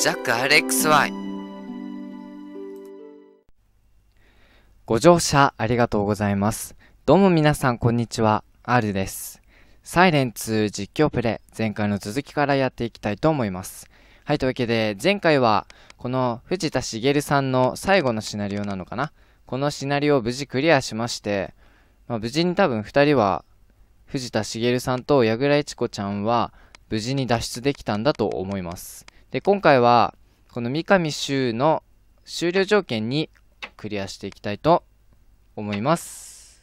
ジャック RXY ご乗車ありがとうございます。どうも皆さんこんにちは、R です。サイレンツ実況プレイ、前回の続きからやっていきたいと思います。はい、というわけで、前回は、この藤田茂さんの最後のシナリオなのかな？このシナリオを無事クリアしまして、まあ、無事に多分二人は、藤田茂さんと矢倉一子ちゃんは、無事に脱出できたんだと思います。で、今回は、この三上州の終了条件にクリアしていきたいと思います。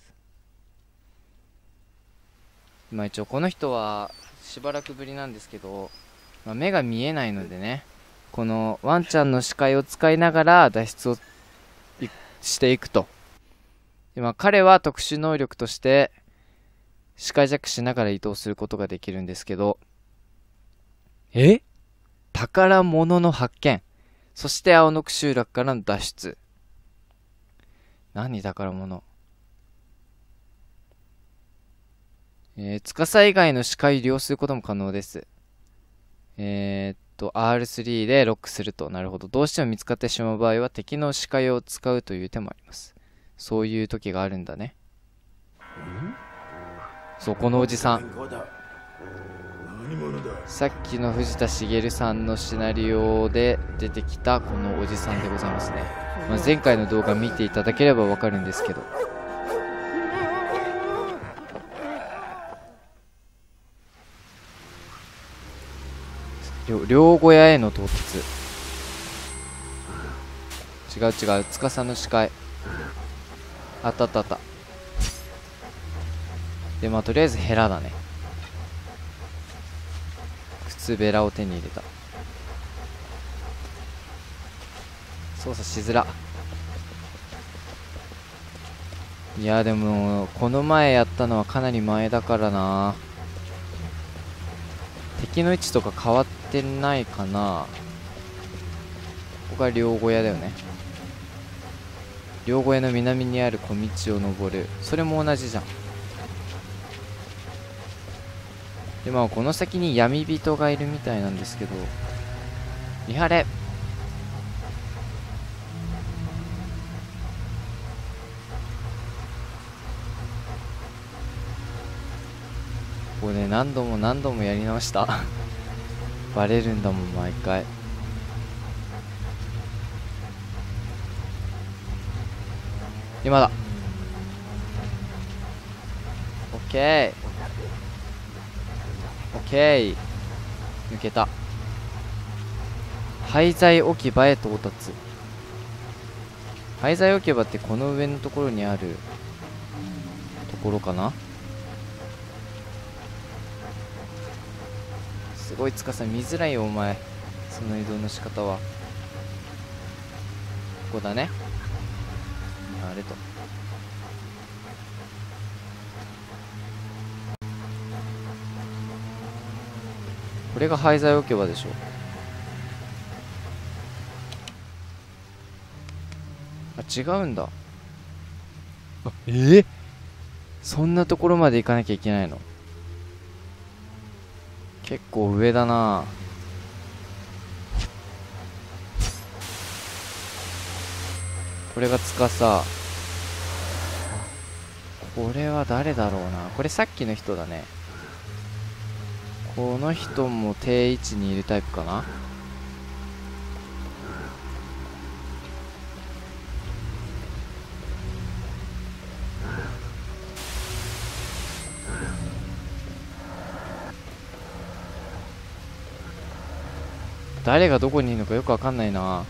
まあ一応この人はしばらくぶりなんですけど、まあ、目が見えないのでね、このワンちゃんの視界を使いながら脱出をしていくと。でまあ彼は特殊能力として視界弱しながら移動することができるんですけど、え？宝物の発見。そして青の集落からの脱出。何宝物？えー、司以外の視界を利用することも可能です。えー、っと、R3 でロックすると。なるほど。どうしても見つかってしまう場合は敵の視界を使うという手もあります。そういう時があるんだね。そう、このおじさん。さっきの藤田茂さんのシナリオで出てきたこのおじさんでございますね。まあ、前回の動画見ていただければわかるんですけど。両小屋への到達違う違う司の視界あったあったあった。でまあとりあえずヘラだね。靴べらを手に入れた。操作しづら。いやでもこの前やったのはかなり前だからな。敵の位置とか変わってないかな。ここが両小屋だよね。両小屋の南にある小道を登る。それも同じじゃん。でまあこの先に闇人がいるみたいなんですけど見張れ。これね何度も何度もやり直した。バレるんだもん毎回。今だ。オッケー。オッケー抜けた。廃材置き場へ到達。廃材置き場ってこの上のところにあるところかな？すごいつかさ見づらいよお前。その移動の仕方は。ここだね。あれと。これが廃材置き場でしょあ違うんだ。あえー、そんなところまで行かなきゃいけないの？結構上だな。これが司。これは誰だろうな。これさっきの人だねこの人も定位置にいるタイプかな？誰がどこにいるのかよくわかんないな。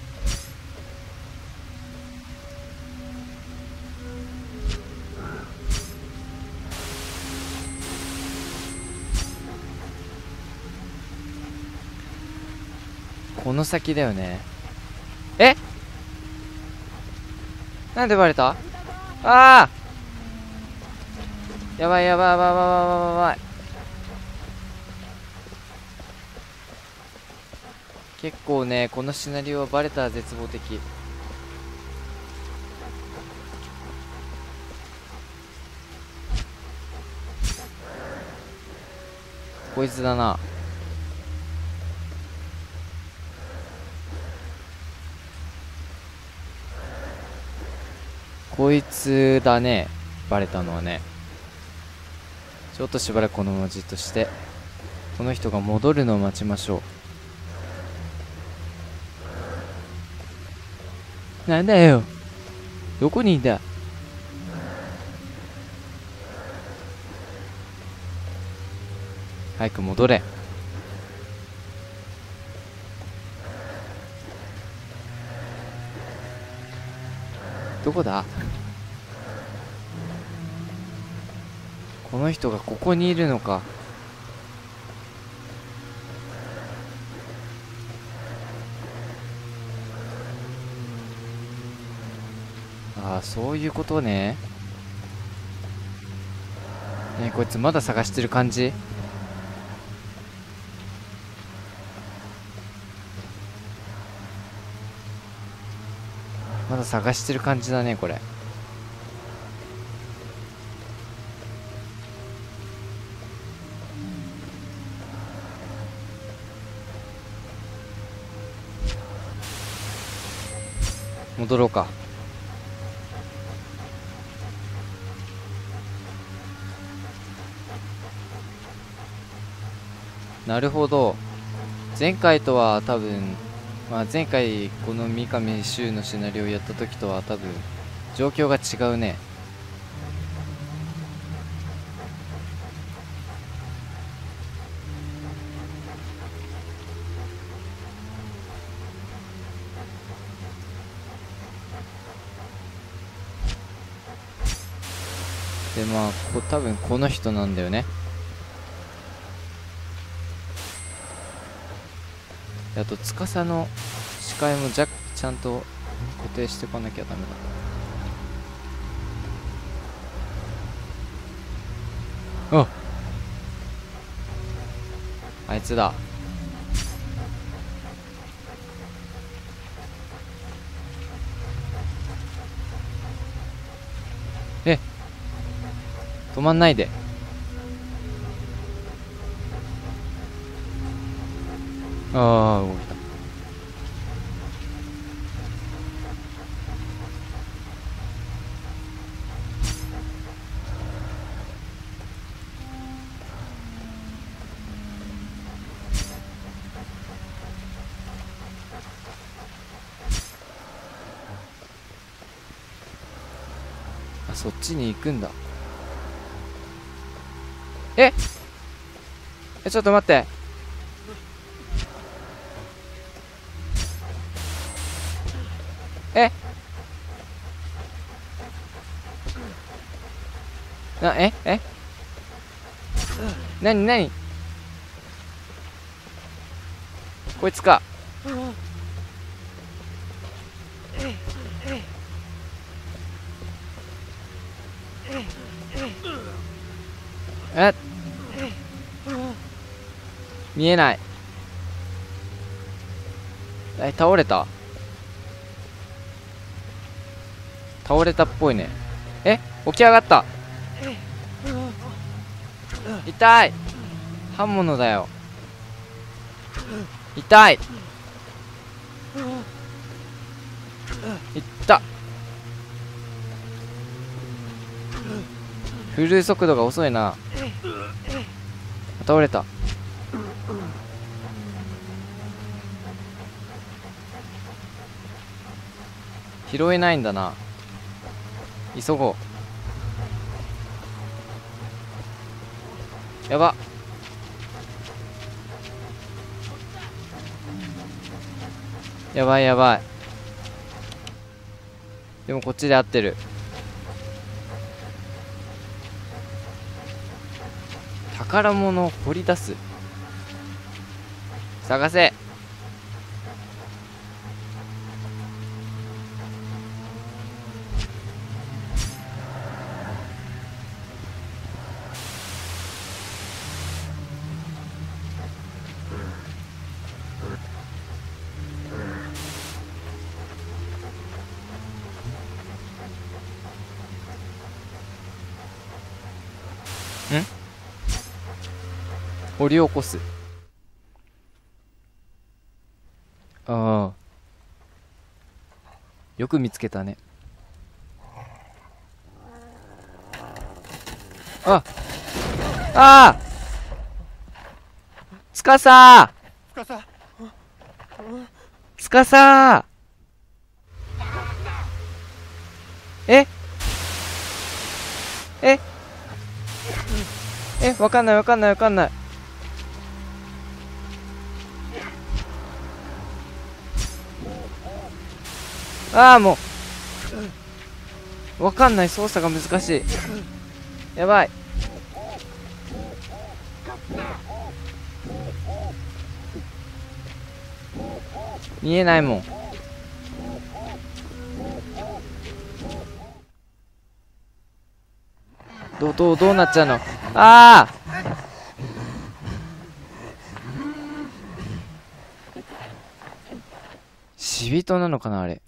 の先だよね。え？なんでバレた？ああやばいやばいやばいやばいやばいやばい。結構ねこのシナリオはバレたら絶望的。こいつだな。こいつだね。バレたのはね。ちょっとしばらくこのままじっとしてこの人が戻るのを待ちましょう。なんだよ。どこにいんだ早く戻れ。どこだ？この人がここにいるのか。ああそういうことね。ねこいつまだ探してる感じ？探してる感じだねこれ。戻ろうか。なるほど。前回とは多分まあ、前回この三上柊のシナリオをやった時とは多分状況が違うね。でまあこ多分この人なんだよね。あと司の視界もじゃちゃんと固定してこなきゃダメだ。あ。あいつだ。え。止まんないでああ動いた。あそっちに行くんだ。え？えちょっと待って。なええ？なになにこいつか。え？見えない。え倒れた？倒れたっぽいね。え？起き上がった。痛い。刃物だよ。痛い。いっ。た振る速度が遅いな。倒れた。拾えないんだな。急ごう。やば。やばいやばい。でもこっちで合ってる。宝物を掘り出す。探せ。掘り起こす。ああ。よく見つけたね。あ。あつかさ深さつかさえ？え？え？わかんないわかんないわかんないああもう。わかんない。操作が難しい。やばい。見えないもん。どうどうどうなっちゃうの？ああ死人なのかなあれ。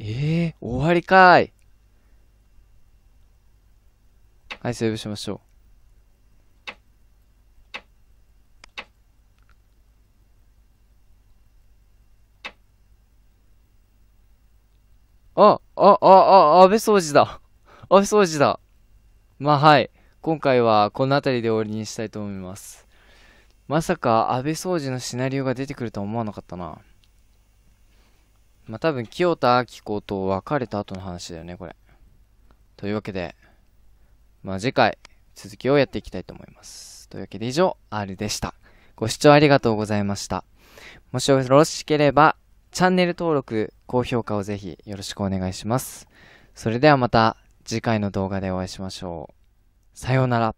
ええー、終わりかいはいセーブしましょうあ、あ、あ、あ、安倍掃除だ。安倍掃除だ。まあはい。今回はこの辺りで終わりにしたいと思います。まさか安倍掃除のシナリオが出てくるとは思わなかったな。まあ多分清田明子と別れた後の話だよね、これ。というわけで、まあ次回続きをやっていきたいと思います。というわけで以上、R でした。ご視聴ありがとうございました。もしよろしければ、チャンネル登録、高評価をぜひよろしくお願いします。それではまた次回の動画でお会いしましょう。さようなら。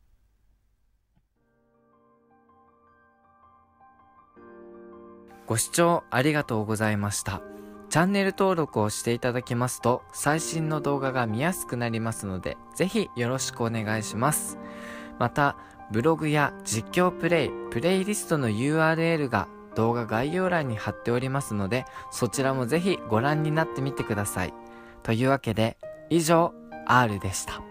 ご視聴ありがとうございました。チャンネル登録をしていただきますと最新の動画が見やすくなりますのでぜひよろしくお願いします。また、ブログや実況プレイ、プレイリストの URL が動画概要欄に貼っておりますので、そちらもぜひご覧になってみてください。というわけで、以上、R でした。